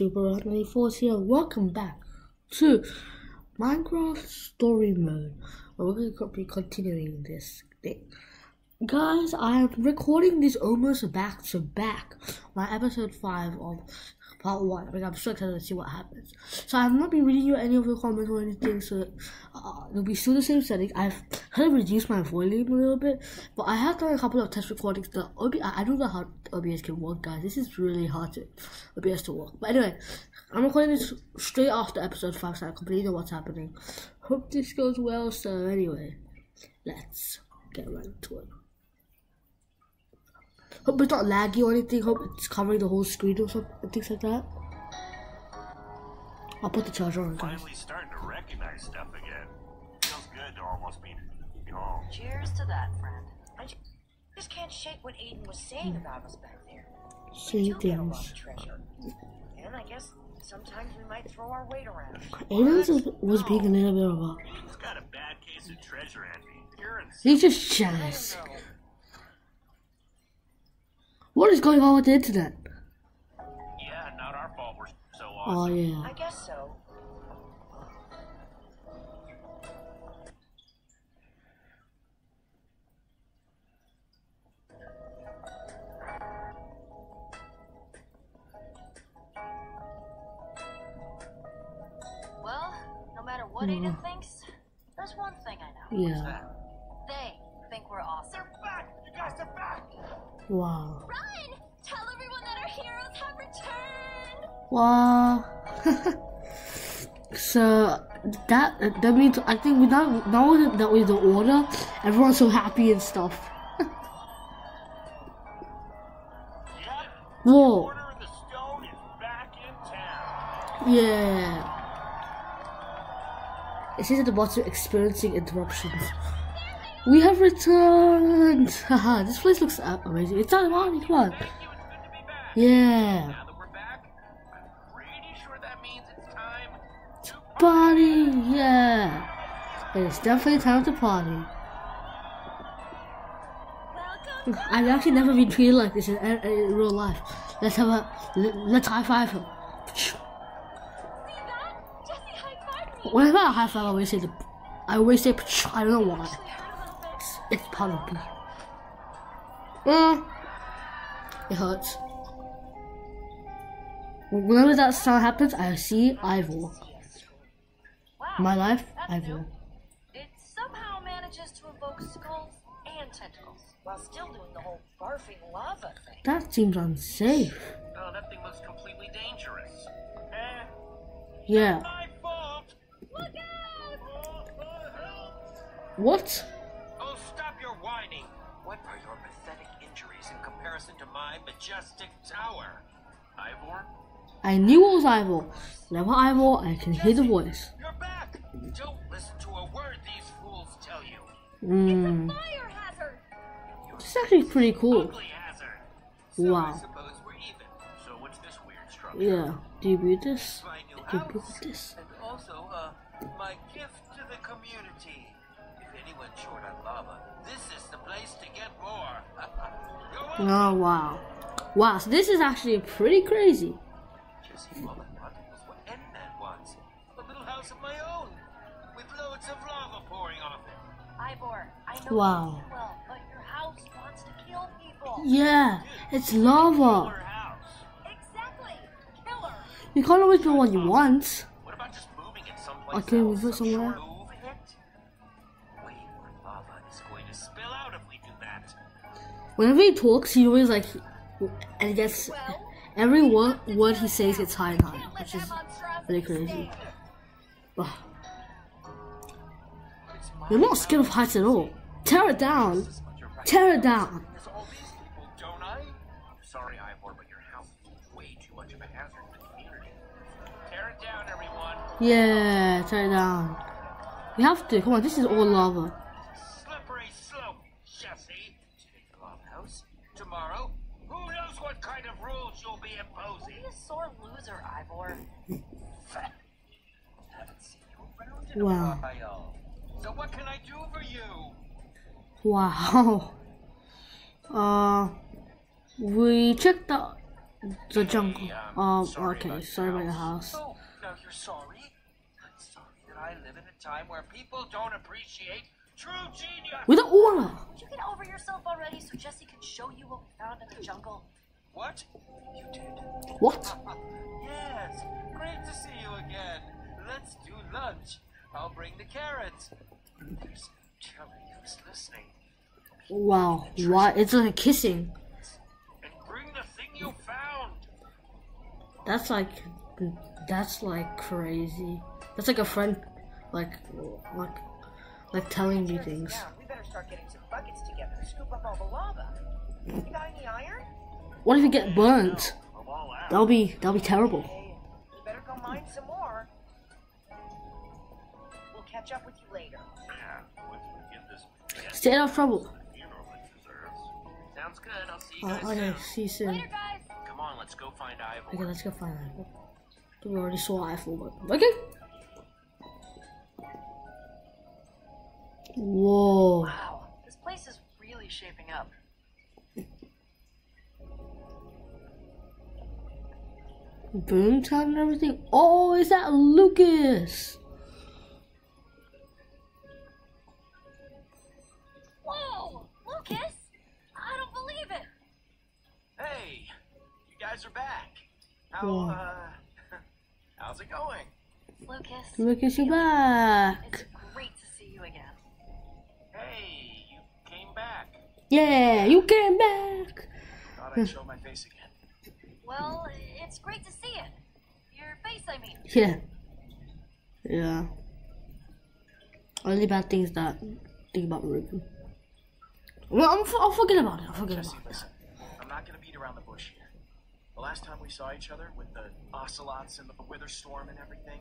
everyone, Superohan94 here. Welcome back to Minecraft Story Mode. We're going to be continuing this thing. Guys, I am recording this almost back to back. My episode 5 of part 1. I I'm so excited to see what happens. So I have not been reading you any of your comments or anything, so uh, it'll be still the same setting. I've kind of reduced my volume a little bit, but I have done a couple of test recordings. The OB, I, don't know how OBS can work, guys. This is really hard to OBS to work. But anyway, I'm recording this straight after episode 5, so I completely know what's happening. Hope this goes well, so anyway, let's get right into it. Hope it's not laggy or anything. Hope it's covering the whole screen or something, things like that. I'll put the charger on, guys. Finally starting to recognize stuff again. Feels good to almost be home. Cheers to that, friend. I just can't shake what Aiden was saying about us back there. Same do get things. And I guess sometimes we might throw our weight around. Aiden was, was being a little bit of a. He's got a bad case of treasure envy. He's just jealous. What is going on with the internet? Yeah, not our fault we're so Oh yeah. I guess so. Well, no matter what Aiden mm. thinks, there's one thing I know. Yeah. They think we're awesome. They're back! You guys are back! Wow. Run! Wow. so that that means I think we now now that we're the order, everyone's so happy and stuff. Whoa. Yeah. It says at the bottom experiencing interruptions. We have returned! Haha, this place looks amazing. It's not money, come on. Yeah. Yeah. It's definitely time to party. I've actually never been treated like this in, in, in real life. Let's have a. Let, let's high five him. Whenever I high five, I always say the. I always say, I don't know why. Bit. It's part of me. Uh, it hurts. Whenever that sound happens, I see Ivor. Wow, My life, that's Ivor. new. It somehow manages to evoke skulls and tentacles while still doing the whole barfing lava thing. That seems unsafe. Oh, that thing looks completely dangerous. Eh, Yeah. my fault. Look out! What? Oh, stop your whining. What are your pathetic injuries in comparison to my majestic tower? Ivor, I knew it was Ivor. Whenever Ivor, I can hear the voice. you're back. Don't listen to a word these fools tell you. Mmm. Fire hazard! This is actually pretty cool. Ugly hazard. So I Wow. suppose we're even. So what's this weird structure? Yeah. Do you read this? My new Do you read house. this? And also, uh, my gift to the community. If anyone's short on lava, this is the place to get more. Oh, wow. Wow, so this is actually pretty crazy. Jesse, all I wanted was what N-Man wants. A little house of my own. With loads of lava pouring off it. Ivor, I know Wow. you well, but your house wants to kill people. Yeah, it's lava. Exactly! Killer! You can't always do what you want. What about just moving it someplace Okay, else? move it Some sure somewhere. Move it? Wait, where lava is going to spill out if we do that. Whenever he talks, he always like, and he gets every word, word he says gets higher and higher, which is really crazy. Ugh. You're not scared of heights at all. Tear it down. house, but you're right. Tear it down. There's all these people, don't I? I'm sorry, Ivor, but your house is way too much of a hazard to the community. Tear it down, everyone. Yeah, tear it down. We have to. Come on, this is all lava. Slippery slope, Jesse. Today the lava house. Tomorrow, what kind of rules you'll be imposing. Be a sore loser, Ivor. Haven't seen you around in Wow. a while. So what can I do for you? Wow. Uh, we checked out The jungle. Hey, Um, sorry okay, about sorry about your your house. Oh, now you're sorry? I'm sorry that I live in a time where people don't appreciate true genius. With the order! Would you get over yourself already so Jesse can show you what we found in the jungle? What? You did? What? yes, great to see you again. Let's do lunch. I'll bring the carrots. There's Jelly who's listening. Wow, what? It's like kissing. And bring the thing you found. That's like, that's like crazy. That's like a friend, like, like, like telling me things. Yeah, we better start getting some buckets together to scoop up all the lava. You got any iron? What if you get burnt? I'm all out. That'll be, that'll be terrible. Hey, you better go mine some more. We'll catch up with you later. Yeah, once we get this Stay out of trouble. funeral it deserves. Sounds good. I'll see you guys okay, soon. see you soon. Later, guys. Come on, let's go find Ivor. Okay, let's go find Eiffel. We already saw Eiffel, but okay. Whoa. Wow, this place is really shaping up. Boomtown and everything. Oh, is that Lukas? Whoa, Lukas! I don't believe it. Hey, you guys are back. How, Whoa. uh, how's it going? Lukas, Lukas, you're back. it's great to see you again. Hey, you came back. Yeah, you came back. Thought I'd show my face again. Well, it's great to see it. Your face, I mean. Yeah. Yeah. Only bad things that think about Reuben. Well, I'm, I'll forget about it. I'll forget Jesse, about it. listen. I'm not gonna beat around the bush here. The last time we saw each other with the ocelots and the wither storm and everything,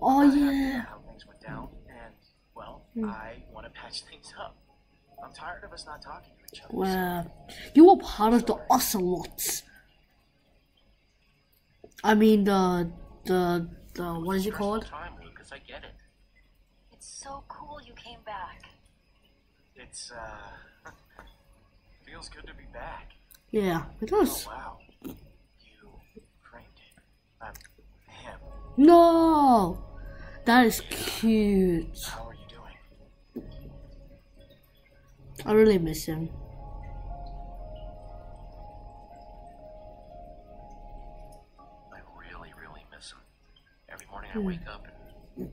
Oh I'm happy about yeah. how things went down, and well, Hmm. I want to patch things up. I'm tired of us not talking to each other. Well, you were part of the ocelots. I mean the the the what is it called? Time, Lukas. I get it. It's so cool you came back. It's uh, feels good to be back. Yeah, it Oh does. wow, you framed it. Um, him. No, that is cute. How are you doing? I really miss him. I wake up and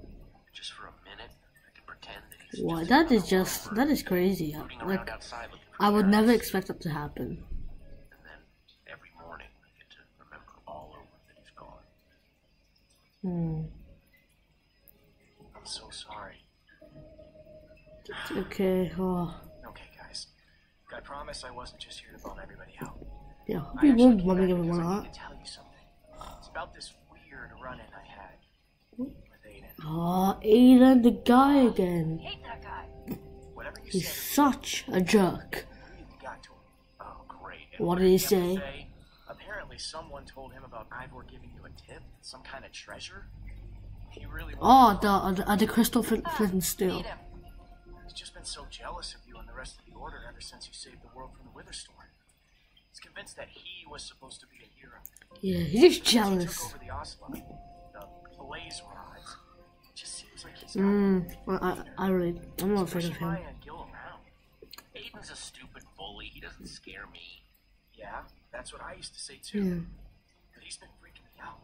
just for a minute, I can pretend that he's Wow, just that is just that is crazy. Like outside looking for I would never expect that to happen. And then every morning I get to remember all over that he's gone. Hmm. I'm so sorry. It's okay. Oh, Okay, guys. I promise I wasn't just here to bum everybody out. yeah. Hope you came bumming everyone I out. need to tell you something. It's about this weird run-in I Oh, Aiden, the guy again. Hate that guy. Whatever you He's such a jerk. really got to him. Oh, great. And What did he say? Apparently, someone told him about Ivor giving you a tip, some kind of treasure. He really Oh, the uh, the, uh, the crystal flint, flint and steel. He's just been so jealous of you and the rest of the Order ever since you saved the world from the Witherstorm. He's convinced that he was supposed to be a hero. Yeah, he's just Since he jealous. took over the Ocelot, the blaze rods. It like he's got Mm, I, I, I really, I'm not afraid of pushing him. Maya and Gill around. Aiden's a stupid bully. He doesn't scare me. Yeah, that's what I used to say too. Yeah. But he's been freaking me out.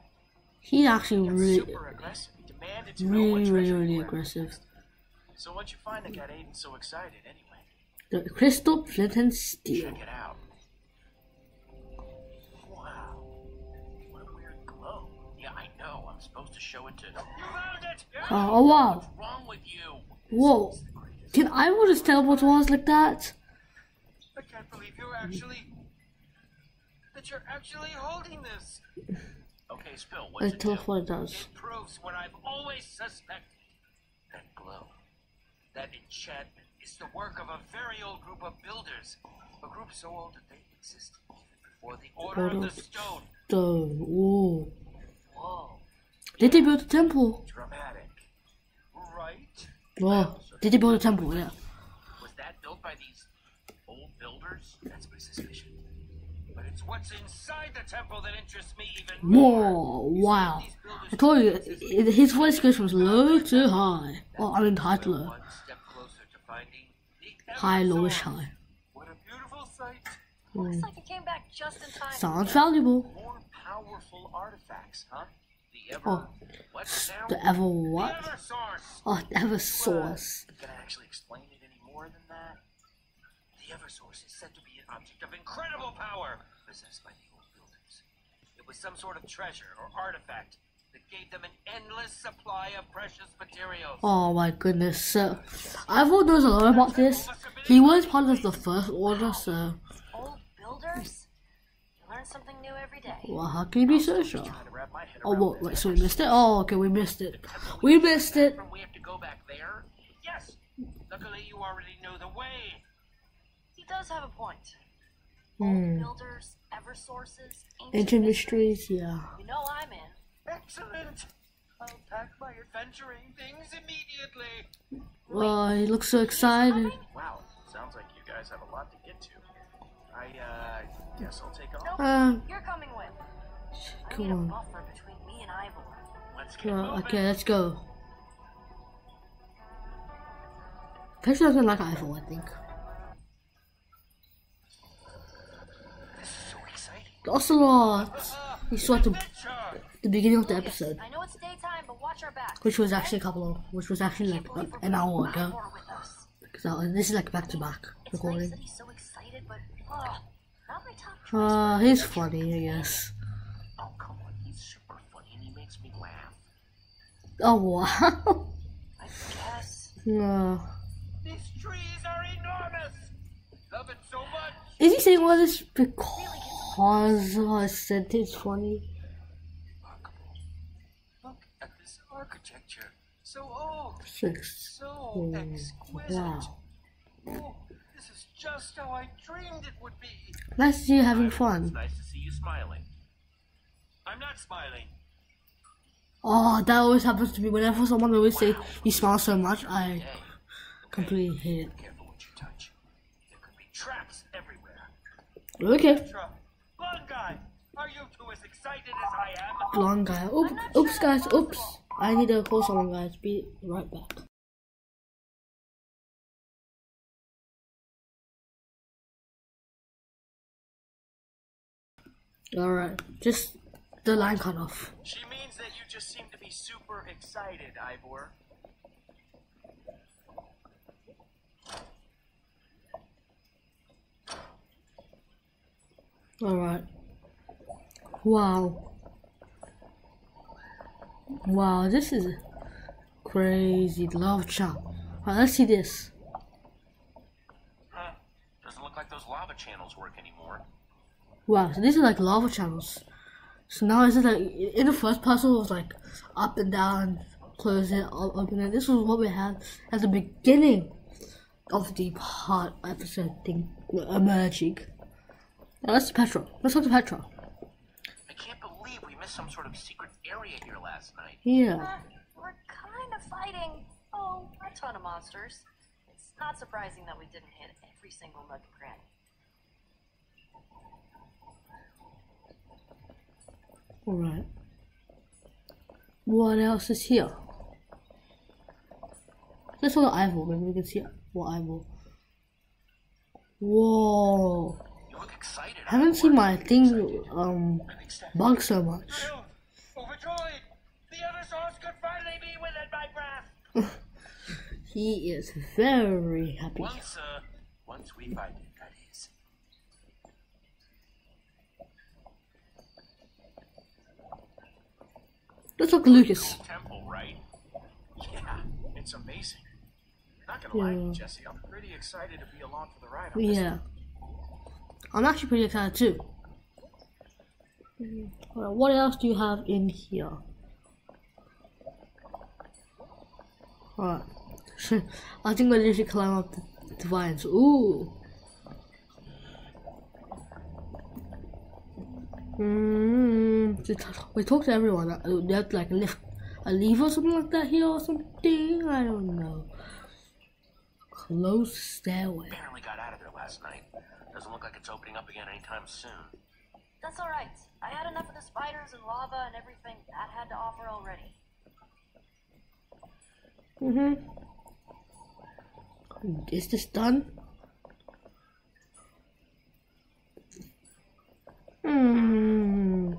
He's actually He really, super aggressive. He demanded to know what really, really, treasure you really were after aggressive. So what'd you find that got Aiden so excited anyway? The crystal flint and steel. Check it out. Supposed to show it to. You found it! Oh, oh wow. What's wrong with you? Whoa. Can I will just teleport to us like that? I can't believe you're actually. that you're actually holding this. Okay, Spill, I what's it do? teleport does. It proves what I've always suspected. That glow, that enchantment, is the work of a very old group of builders. A group so old that they existed even before the Order of the Stone. Stone. Whoa. Whoa. Did they build a temple? Dramatic. Right? Oh, did they build a temple? Yeah. Was that built by these old builders? That's my suspicion. But it's It's what's inside the temple that interests me even more. Whoa, wow. I told you, his voice goes from low to high. Oh, I mean high to low. One step closer to finding the High, Ever lowish, high. What a beautiful sight. Looks hmm. like it came back just in time. Sounds valuable. More powerful artifacts, huh? The ever Oh, what now? the ever The what? ever source. Oh, the ever source. Can I actually explain it any more than that? The ever source is said to be an object of incredible power possessed by the old builders. It was some sort of treasure or artifact that gave them an endless supply of precious materials. Oh my goodness. So, I thought there was a lot about this. He was part of the first order, so Old builders? You learn something new every day. well, how can you be so sure? Trying to wrap my head Oh, around what? Wait, so we missed it? Oh, okay, we missed it. We missed it. We have to go back there? Yes. Luckily, you already know the way. He does have a point. Hmm. Old builders, ever sources, ancient, Ancient mysteries. mysteries, yeah. You know I'm in. Excellent. I'll pack my adventuring things immediately. Oh, he looks so excited. Wow, sounds like you guys have a lot to get to. I, uh, guess I'll take off. Nope, Uh, you're coming with. Come on. me and Ivor. Let's get Well, moving. okay, let's go. Picture doesn't like Eiffel, I think. This is so exciting. Ocelot! He saw at the, the beginning of the episode, I know it's daytime, but watch our back. which was actually a couple of, which was actually like an hour ago. Ivor with us. So this is like back to back It's nice recording. so excited, but ugh, not my top choice. Uh, he's funny, I guess. Oh, come on. He's super funny and he makes me laugh. Oh wow! I guess. no. These trees are enormous. Love it so much. Is he saying all this because I said it's funny? Remarkable. Look at this architecture. So old. Six. So Hmm, exquisite. Wow. Oh, just how I dreamed it would be. Nice to see you having It's fun. nice to see you smiling. I'm not smiling. Oh, that always happens to me. Whenever someone always say you smile so much, I Hey, completely hate it. careful what you touch. There could be traps everywhere. Okay. Blonde guy, are you two as excited as I am? Blonde guy. Oops, oops, guys. Oops. I need to call someone, guys. Be right back. Alright, just the line cut off. She means that you just seem to be super excited, Ivor. Alright. Wow. Wow, this is crazy. Love chop. Alright, let's see this. Huh. Doesn't look like those lava channels work anymore. Wow, so these are like lava channels. So now is it like in the first puzzle it was like up and down, close it, up, open it. This was what we had at the beginning of the part episode thing emerging. Now let's see Petra. Let's talk to Petra. I can't believe we missed some sort of secret area here last night. Yeah. Uh, we're kind of fighting, oh, a ton of monsters. It's not surprising that we didn't hit every single nook and cranny. Alright. What else is here? Let's look at eyeball, maybe we can see what eyeball. Whoa. You look excited. I haven't seen my thing um bug so much. Thrilled, overjoyed. The Eversource could finally be within my grasp. He is very happy. Once, uh, once we find it, that is. Let's talk to Lukas. Temple, right? Yeah, it's amazing. Not gonna lie to Yeah. you, Jesse, I'm pretty excited to be along for the ride. Yeah. I'm actually pretty excited too. What else do you have in here? Alright. I think I should climb up the, the vines. Ooh. Mm, to we talk to everyone. Uh, They have to like lift a lever or something like that here or something. I don't know. Close stairway. Barely got out of there last night. Doesn't look like it's opening up again anytime soon. That's alright. I had enough of the spiders and lava and everything that had to offer already. Mm-hmm. Is this done? Hmm.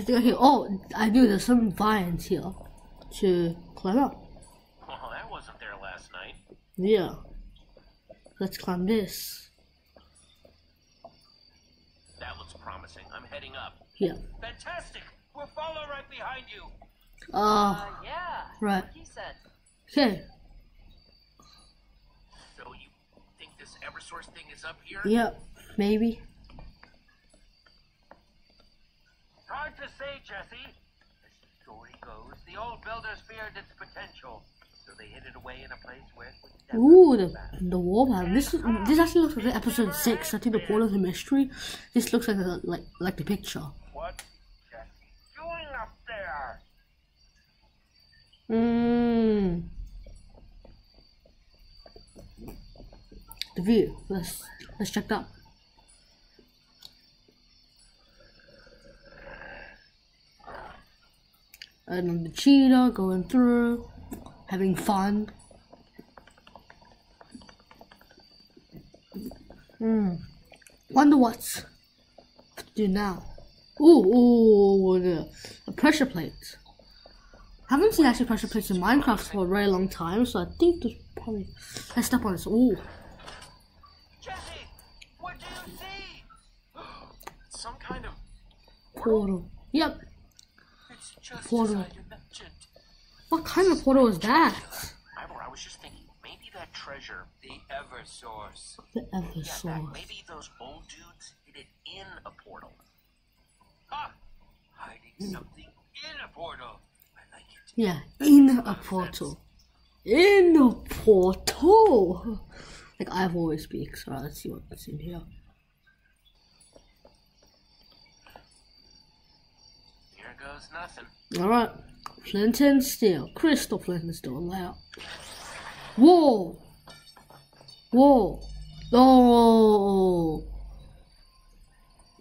Everything okay. Oh, I knew there's some vines here to climb up. Well, that wasn't there last night. Yeah. Let's climb this. That looks promising. I'm heading up. Yeah. Fantastic! We'll follow right behind you. Uh, Uh, yeah. right. Like you said. Okay. So you think this Eversource thing is up here? Yep. Maybe. Hard to say, Jesse. As the story goes, the old builders feared its potential, so they hid it away in a place where it would never Ooh, the the wall pattern. This this actually looks like episode six. I think the portal of the mystery. This looks like a, like like the picture. What doing up there? Mmm. The view. Let's let's check that. And then the cheetah going through, having fun. Hmm. Wonder what's to do now. Ooh, ooh, the, the pressure plate. haven't seen actually pressure plates in Minecraft for a very long time, so I think there's probably. Let's step on this. Ooh. Jesse, what do you see? Some kind of Portal. Yep. Portal. as I imagined. What kind of portal is that? I was just thinking, maybe that treasure, the Eversource. The Yeah, that, maybe those old dudes hid it in a portal. Ah, hiding something in a portal. I like it. Yeah, in a portal. In a portal! Like I've always speaks. Alright, let's see what's in here. Here goes nothing. Alright. Flint and steel. Crystal flint and steel. Layout. Whoa! Whoa! Oh!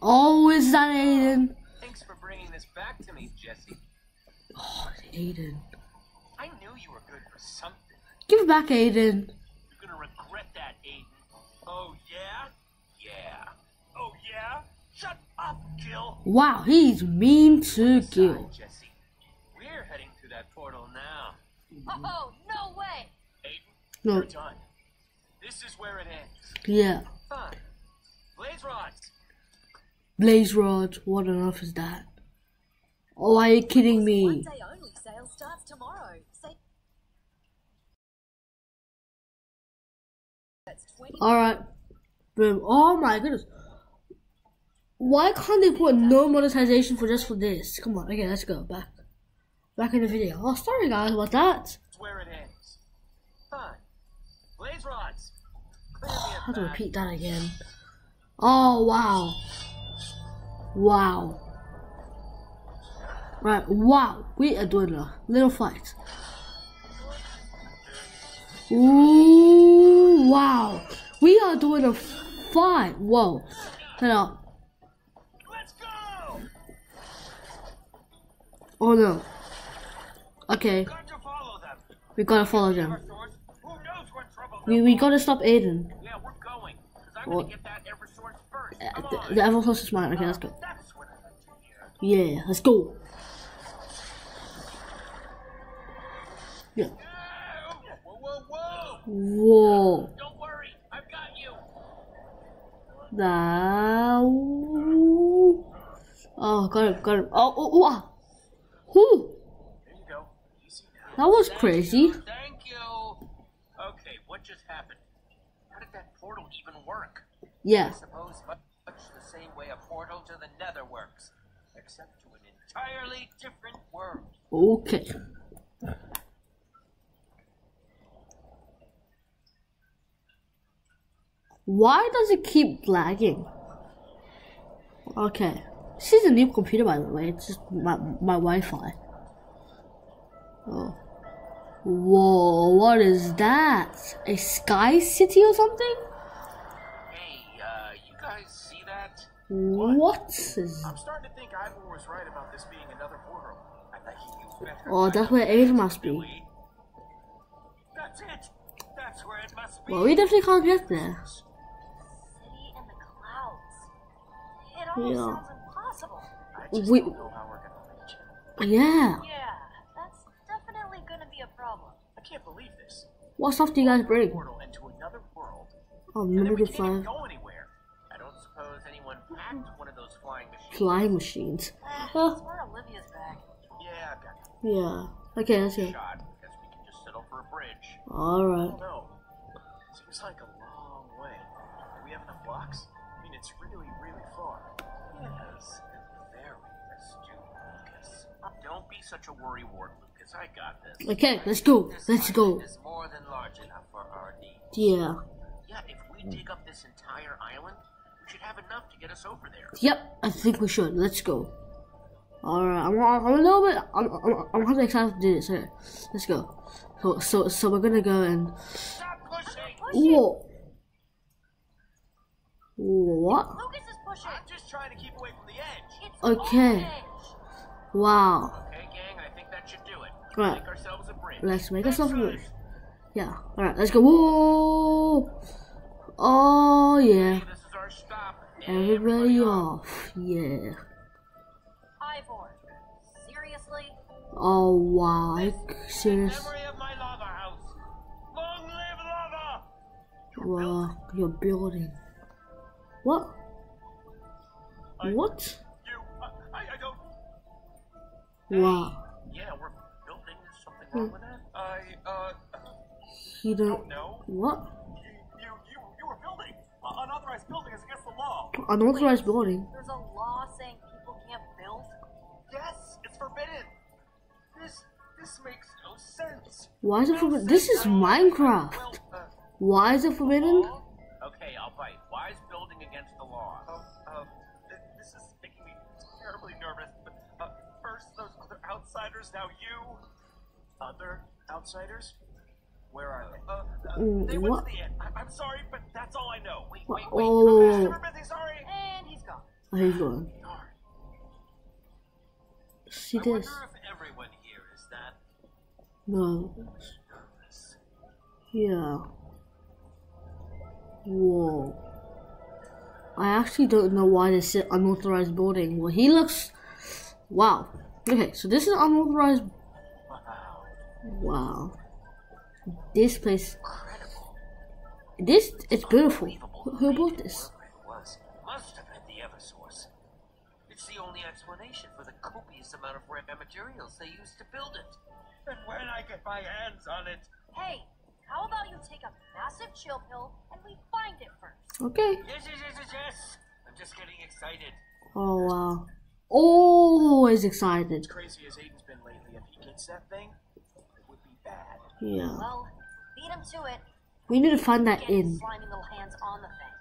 Oh, is that Aiden? Thanks for bringing this back to me, Jesse. Oh, Aiden. I knew you were good for something. Give it back, Aiden. You're gonna regret that, Aiden. Oh, yeah? Yeah. Oh, yeah? Shut up, Gill. Wow, he's mean to Gill. Jesse, we're heading to that portal now. Oh, no way! Aiden, No, you're done. This is where it ends. yeah. fine. Blaze rods. Blaze rods. What on earth is that? Oh, are you kidding me? One day only sale starts tomorrow. Say Alright. Boom. Oh my goodness. Why can't they put no monetization for just for this? Come on. Okay, let's go. Back. Back in the video. Oh, sorry guys about that. Where it ends. Fine. Blaze rods. Me have to repeat that again. Oh, wow. Wow. Right, wow. We are doing a little fight. Ooh, wow. We are doing a fight. Whoa. Hold on. Oh no. Okay, Got to follow them. we gotta follow them. Eversource, who knows what trouble We, we gotta stop Aiden. Yeah, we're going. Because What? gonna get that Eversource first. Uh, the, the Eversource is mine. Okay, let's go. That's what I like to hear. Yeah, let's go. Yeah. Whoa, whoa, whoa! Whoa. Don't worry, I've got you. Now. Oh, got him, got him. Oh, oh, wow. Whew. There you go. Easy now. That was Thank crazy. you, Thank you. Okay, what just happened? How did that portal even work? Yeah. I suppose much the same way a portal to the Nether works, except to an entirely different world. Okay. Why does it keep lagging? Okay. This is a new computer, by the way. It's just my, my Wi-Fi. Oh. Whoa, what is that? A sky city or something? Hey, uh, you guys see that? What? I'm starting to think Ivor was right about this being another portal. I bet he knew. Oh, that's where Aiden must be. That's it. That's where it must be. Well, we definitely can't get there. City in the clouds. It almost Yeah. sounds impossible. I just We- don't know how we're gonna reach it. Yeah. Yeah, that's definitely gonna be a problem. I can't believe this. What stuff do you guys bring? Portal into another world, Oh, and then we limited can't even fire go anywhere. I don't suppose anyone packed one of those flying machines. flying machines. Oh. That's where Olivia's back. Yeah, I've got it. Yeah. Okay, let's go. Shot. Guess we can just settle for a bridge. Alright. Oh, no. Seems like a long way. Do we have enough blocks? Such a worrywart, Lukas. I got this. Okay, let's go. This Let's go. Is more than large enough for our needs. Yeah. Yeah, if we hmm. dig up this entire island, we should have enough to get us over there. Yep, I think we should. Let's go. Alright, I'm, I'm a little bit. I'm, I'm, I'm kind of excited to do this. Okay, let's go. So, so, so we're gonna go and. Stop pushing! Whoa! What? Lukas is pushing. I'm just trying to keep away from the edge. It's Okay. edge. Wow. Okay, gang, I think that should do it. Right. Make ourselves a bridge. Let's make ourselves a bridge. Yeah. Alright, let's go. Whoa! Oh, yeah. This is our stop. Everybody off. Yeah. Ivor. Seriously? Oh, wow. Are you serious? Memory of my lava house. Long live lava! Wow. You're building. What? What? You, uh, I, I don't. Wow. Wrong with that? I, uh, You don't. know. What? You, you, you, you were building. Uh, unauthorized building is against the law. Unauthorized building. There's a law saying people can't build? Yes, it's forbidden. This, this makes no sense. Why is it forbidden? This is Minecraft. Well, uh, Why is it forbidden? okay, I'll bite. Why is building against the law? uh, uh, th- this is making me terribly nervous. But, uh, first those other outsiders, now you. Other outsiders? Where are they? Uh, uh, Mm, they went what? to the end. I- I'm sorry, but that's all I know. Wait, Wait, wait, Oh. Super busy, sorry. And he's gone. Oh, he's going. Darn. See I this? wonder if everyone here is that No. nervous. Yeah. Whoa. I actually don't know why they said unauthorized building. Well, he looks. Wow. Okay, so this is unauthorized. Wow. Wow. This place. Incredible. This is beautiful. Who, who who built this? it was. Must have been the Eversource. It's the only explanation for the copious amount of rare materials they used to build it. And when I get my hands on it, Hey, how about you take a massive chill pill and we find it first? Okay. yes, yes, yes, yes, yes. I'm just getting excited. Oh wow. Always excited. Crazy as Aiden's been lately, if he gets that thing, it would be bad. Yeah. Well, beat him to it. We need to find that Get inn. slimy little hands on the thing.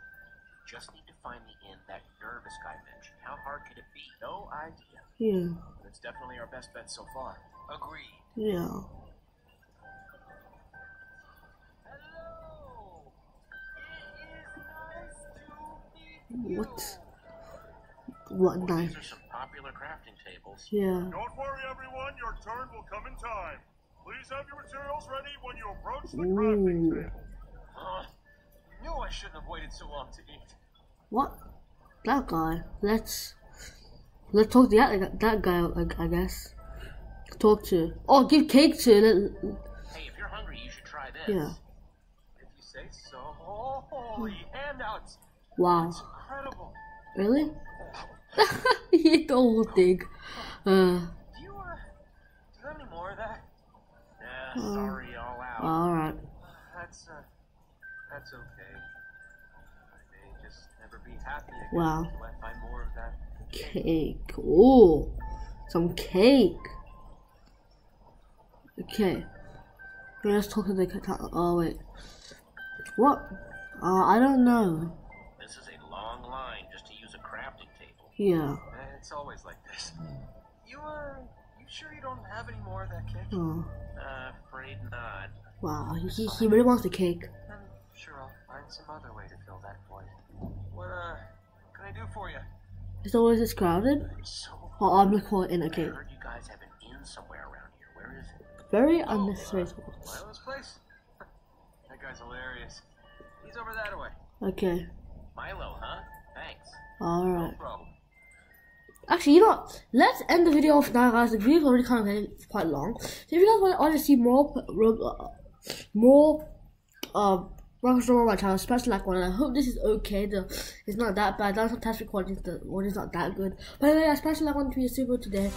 Just need to find the inn that nervous guy mentioned. How hard could it be? No idea. Yeah. But it's definitely our best bet so far. Agreed. Yeah. Hello. It is nice to meet you. What? What These are some popular crafting tables. Yeah. Don't worry, everyone. Your turn will come in time. Please have your materials ready when you approach the crafting table. Ugh. knew I shouldn't have waited so long to eat. What? That guy. Let's let's talk to that that guy. I, I guess. Talk to. Oh, give cake to. Let, Hey, if you're hungry, you should try this. yeah. If you say so. Oh, holy handouts. Wow. It's incredible. Really? he ate the whole thing. Uh. Do you, uh, do you have any more of that? Uh, sorry, all out. All right. that's, uh, that's okay. I may just never be happy again Wow. until I find more of that. Cake. Ooh. Some cake. Okay. Let's talk to the cat. Oh wait. What? Uh, I don't know. This is a long line just to use a crafting table. Yeah. Eh, It's always like this. You, uh, sure you don't have any more of that cake? Oh. Uh, afraid not. Wow. He, he really wants the cake. I'm sure I'll find some other way to fill that void. What, uh, can I do for you? Is the always this crowded? I'm so. Oh, I'm recording. I Okay. heard you guys have an inn somewhere around here. Where is it? Very Oh, unnecessary uh, talks. Milo's place? that guy's hilarious. He's over that way. Okay. Milo, huh? Thanks. Alright. Bro. Actually, you know what? Let's end the video off now, guys. The video's already kind of getting quite long. So if you guys want to see more, uh, more, um, welcome on my channel, especially like one, I hope this is okay. The it's not that bad. That's test recording the one is not that good. But anyway, I like one to be super today.